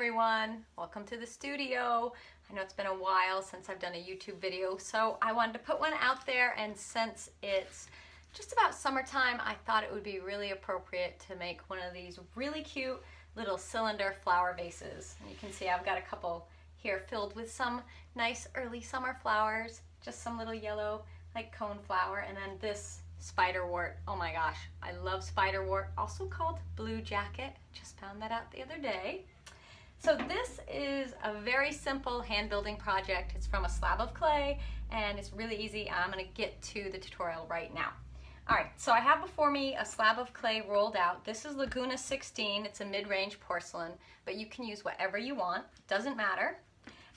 everyone, welcome to the studio. I know it's been a while since I've done a YouTube video, so I wanted to put one out there and since it's just about summertime, I thought it would be really appropriate to make one of these really cute little cylinder flower vases. And you can see I've got a couple here filled with some nice early summer flowers, just some little yellow like cone flower, and then this spiderwort. Oh my gosh, I love spiderwort, also called blue jacket. Just found that out the other day. So this is a very simple hand building project. It's from a slab of clay and it's really easy. I'm gonna get to the tutorial right now. All right, so I have before me a slab of clay rolled out. This is Laguna 16, it's a mid-range porcelain, but you can use whatever you want, doesn't matter.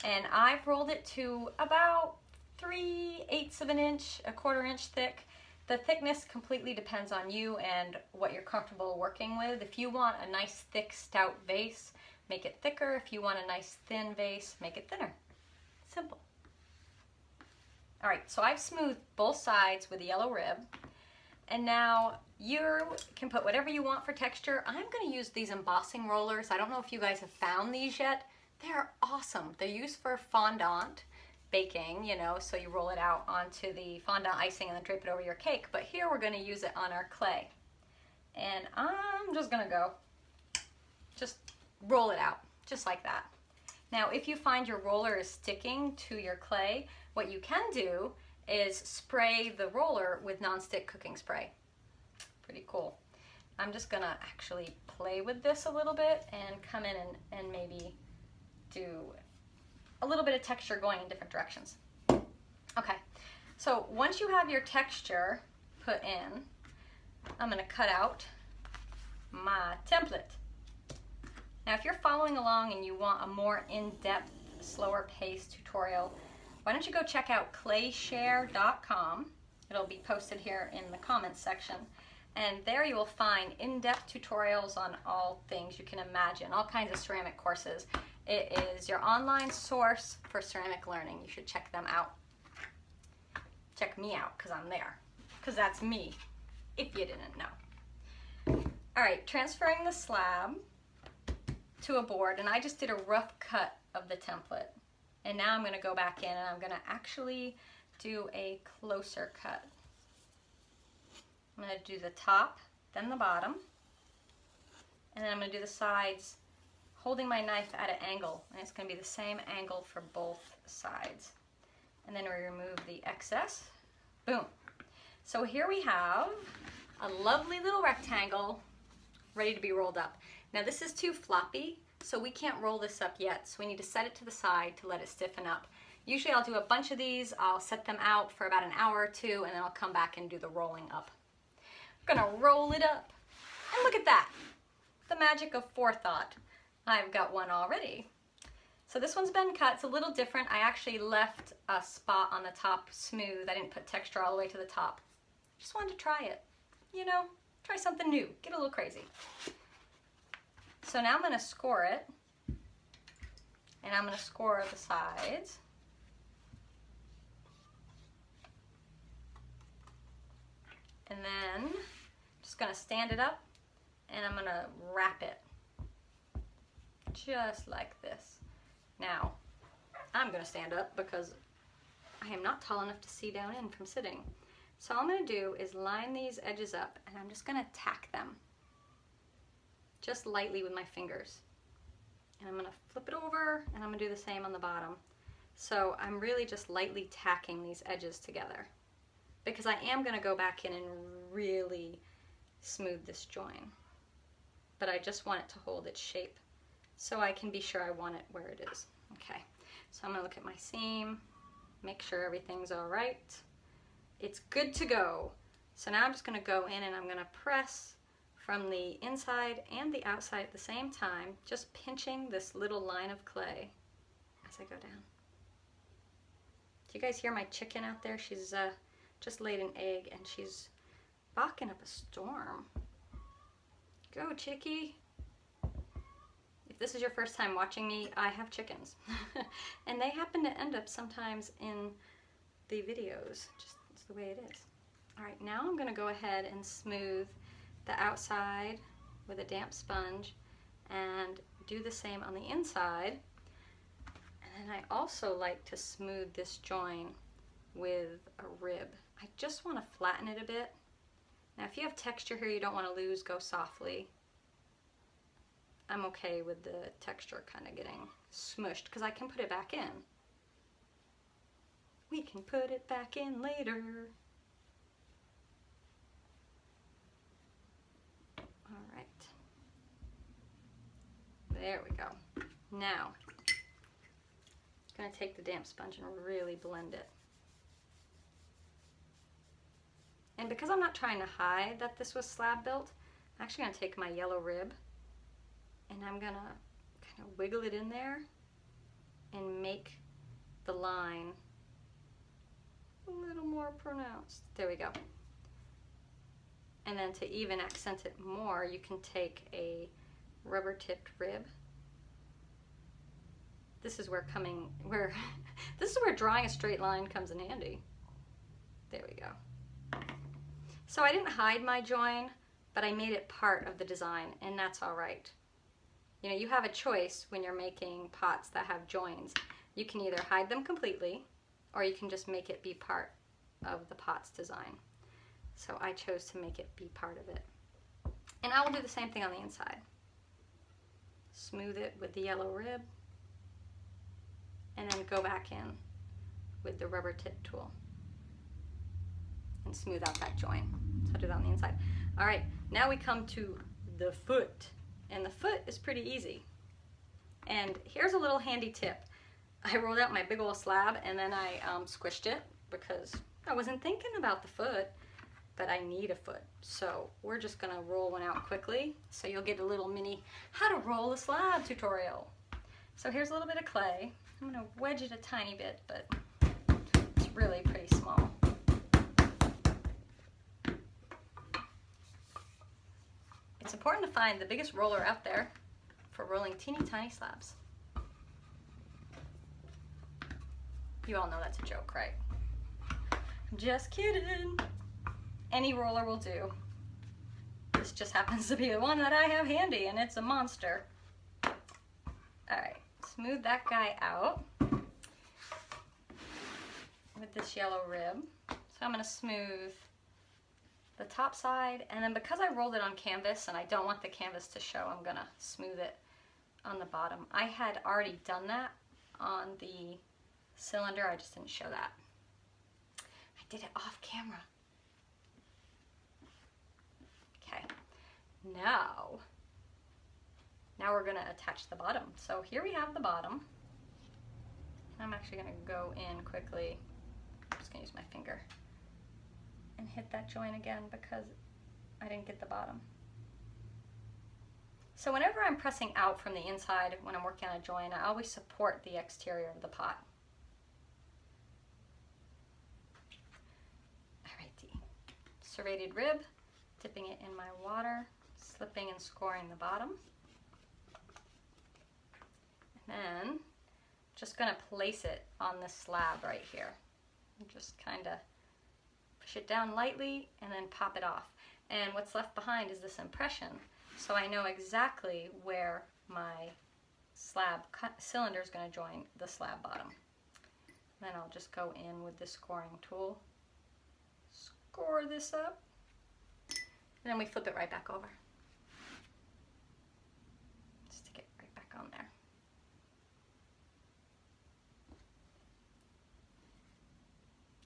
And I've rolled it to about 3 eighths of an inch, a quarter inch thick. The thickness completely depends on you and what you're comfortable working with. If you want a nice thick stout vase, make it thicker. If you want a nice thin vase, make it thinner. Simple. All right, so I've smoothed both sides with a yellow rib. And now you can put whatever you want for texture. I'm gonna use these embossing rollers. I don't know if you guys have found these yet. They're awesome. They're used for fondant baking, you know, so you roll it out onto the fondant icing and then drape it over your cake. But here we're gonna use it on our clay. And I'm just gonna go, just roll it out, just like that. Now, if you find your roller is sticking to your clay, what you can do is spray the roller with nonstick cooking spray. Pretty cool. I'm just gonna actually play with this a little bit and come in and, and maybe do a little bit of texture going in different directions. Okay, so once you have your texture put in, I'm gonna cut out my template. Now if you're following along and you want a more in-depth, slower paced tutorial, why don't you go check out clayshare.com. It'll be posted here in the comments section. And there you will find in-depth tutorials on all things you can imagine, all kinds of ceramic courses. It is your online source for ceramic learning. You should check them out. Check me out because I'm there. Because that's me, if you didn't know. All right, transferring the slab to a board, and I just did a rough cut of the template. And now I'm gonna go back in and I'm gonna actually do a closer cut. I'm gonna do the top, then the bottom, and then I'm gonna do the sides holding my knife at an angle and it's going to be the same angle for both sides. And then we remove the excess. Boom. So here we have a lovely little rectangle ready to be rolled up. Now this is too floppy, so we can't roll this up yet. So we need to set it to the side to let it stiffen up. Usually I'll do a bunch of these, I'll set them out for about an hour or two, and then I'll come back and do the rolling up. I'm gonna roll it up. And look at that, the magic of forethought. I've got one already. So this one's been cut. It's a little different. I actually left a spot on the top smooth. I didn't put texture all the way to the top. Just wanted to try it. You know, try something new. Get a little crazy. So now I'm going to score it. And I'm going to score the sides. And then just going to stand it up and I'm going to wrap it just like this. Now, I'm gonna stand up because I am not tall enough to see down in from sitting. So all I'm gonna do is line these edges up and I'm just gonna tack them just lightly with my fingers. And I'm gonna flip it over and I'm gonna do the same on the bottom. So I'm really just lightly tacking these edges together because I am gonna go back in and really smooth this join. But I just want it to hold its shape so I can be sure I want it where it is. Okay, so I'm gonna look at my seam, make sure everything's all right. It's good to go. So now I'm just gonna go in and I'm gonna press from the inside and the outside at the same time, just pinching this little line of clay as I go down. Do you guys hear my chicken out there? She's uh, just laid an egg and she's barking up a storm. Go, chickie. If this is your first time watching me, I have chickens. and they happen to end up sometimes in the videos. Just it's the way it is. All right, now I'm gonna go ahead and smooth the outside with a damp sponge and do the same on the inside. And then I also like to smooth this join with a rib. I just want to flatten it a bit. Now if you have texture here you don't want to lose, go softly. I'm okay with the texture kind of getting smushed because I can put it back in. We can put it back in later. All right. There we go. Now, I'm going to take the damp sponge and really blend it. And because I'm not trying to hide that this was slab built, I'm actually going to take my yellow rib and I'm going to kind of wiggle it in there and make the line a little more pronounced. There we go. And then to even accent it more, you can take a rubber tipped rib. This is where coming, where, this is where drawing a straight line comes in handy. There we go. So I didn't hide my join, but I made it part of the design, and that's all right. You know, you have a choice when you're making pots that have joins. You can either hide them completely, or you can just make it be part of the pot's design. So I chose to make it be part of it. And I will do the same thing on the inside. Smooth it with the yellow rib, and then go back in with the rubber tip tool and smooth out that join. So do that on the inside. All right, now we come to the foot. And the foot is pretty easy. And here's a little handy tip. I rolled out my big old slab and then I um, squished it because I wasn't thinking about the foot, but I need a foot. So we're just gonna roll one out quickly. So you'll get a little mini how to roll a slab tutorial. So here's a little bit of clay. I'm gonna wedge it a tiny bit, but it's really pretty small. It's important to find the biggest roller out there for rolling teeny tiny slabs. You all know that's a joke, right? I'm just kidding. Any roller will do. This just happens to be the one that I have handy and it's a monster. All right, smooth that guy out with this yellow rib. So I'm gonna smooth the top side and then because I rolled it on canvas and I don't want the canvas to show I'm gonna smooth it on the bottom. I had already done that on the cylinder I just didn't show that. I did it off camera. Okay now. Now we're gonna attach the bottom. So here we have the bottom. I'm actually gonna go in quickly. I'm just gonna use my finger and hit that joint again because I didn't get the bottom. So whenever I'm pressing out from the inside when I'm working on a joint, I always support the exterior of the pot. Serrated rib, dipping it in my water, slipping and scoring the bottom. And then just gonna place it on this slab right here. And Just kind of push it down lightly, and then pop it off. And what's left behind is this impression. So I know exactly where my slab cylinder is going to join the slab bottom. Then I'll just go in with the scoring tool, score this up, and then we flip it right back over. Stick it right back on there.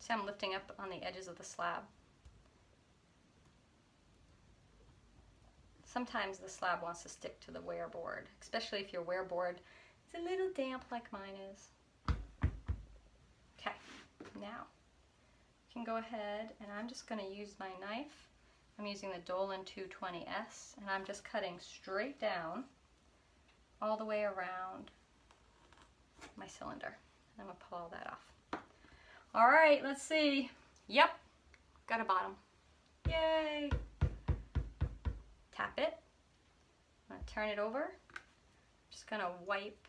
See I'm lifting up on the edges of the slab. Sometimes the slab wants to stick to the ware board, especially if your ware board is a little damp like mine is. Okay, now you can go ahead and I'm just going to use my knife. I'm using the Dolan 220S and I'm just cutting straight down all the way around my cylinder. I'm to pull all that off. All right, let's see. Yep, got a bottom. Yay. Tap it. I'm gonna turn it over. Just gonna wipe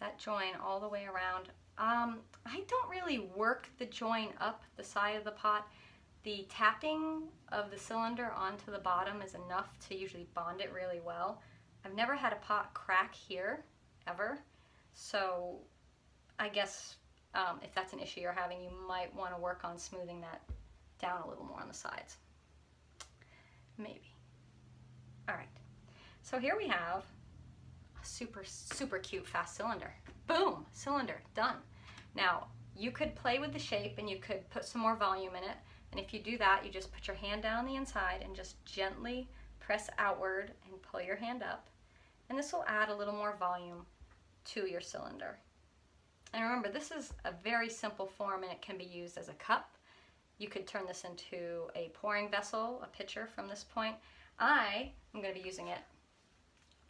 that join all the way around. Um, I don't really work the join up the side of the pot. The tapping of the cylinder onto the bottom is enough to usually bond it really well. I've never had a pot crack here, ever. So I guess um, if that's an issue you're having, you might want to work on smoothing that down a little more on the sides. Maybe. All right. So here we have a super, super cute fast cylinder. Boom, cylinder, done. Now, you could play with the shape and you could put some more volume in it. And if you do that, you just put your hand down the inside and just gently press outward and pull your hand up. And this will add a little more volume to your cylinder. And remember, this is a very simple form and it can be used as a cup. You could turn this into a pouring vessel, a pitcher from this point. I am going to be using it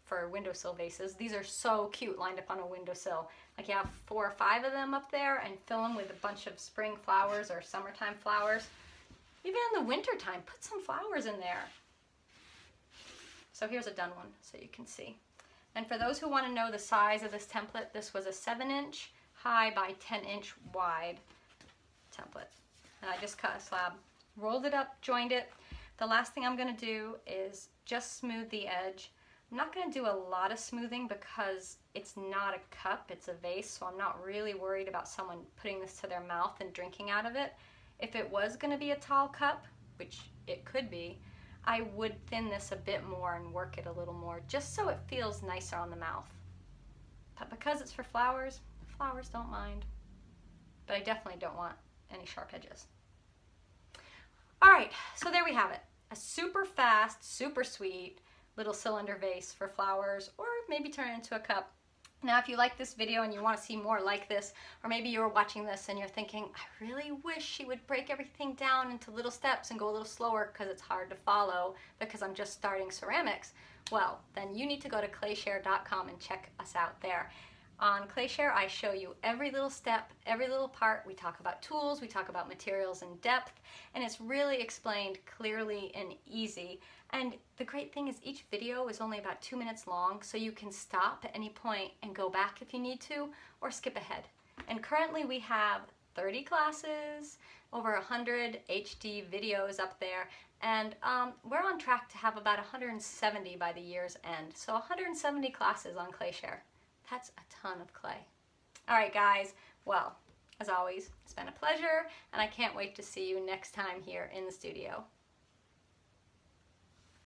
for windowsill vases. These are so cute lined up on a windowsill. Like you have four or five of them up there and fill them with a bunch of spring flowers or summertime flowers. Even in the wintertime, put some flowers in there. So here's a done one so you can see. And for those who want to know the size of this template, this was a 7 inch high by 10 inch wide template. And I just cut a slab, rolled it up, joined it. The last thing I'm going to do is just smooth the edge. I'm not going to do a lot of smoothing because it's not a cup, it's a vase, so I'm not really worried about someone putting this to their mouth and drinking out of it. If it was going to be a tall cup, which it could be, I would thin this a bit more and work it a little more just so it feels nicer on the mouth. But because it's for flowers, the flowers don't mind. But I definitely don't want any sharp edges. All right, so there we have it. A super fast, super sweet little cylinder vase for flowers or maybe turn it into a cup now, if you like this video and you want to see more like this, or maybe you're watching this and you're thinking, I really wish she would break everything down into little steps and go a little slower because it's hard to follow because I'm just starting ceramics, well, then you need to go to clayshare.com and check us out there. On ClayShare, I show you every little step, every little part. We talk about tools, we talk about materials in depth, and it's really explained clearly and easy. And the great thing is each video is only about two minutes long, so you can stop at any point and go back if you need to, or skip ahead. And currently we have 30 classes, over 100 HD videos up there, and um, we're on track to have about 170 by the year's end. So 170 classes on ClayShare. That's a ton of clay. All right, guys. Well, as always, it's been a pleasure, and I can't wait to see you next time here in the studio.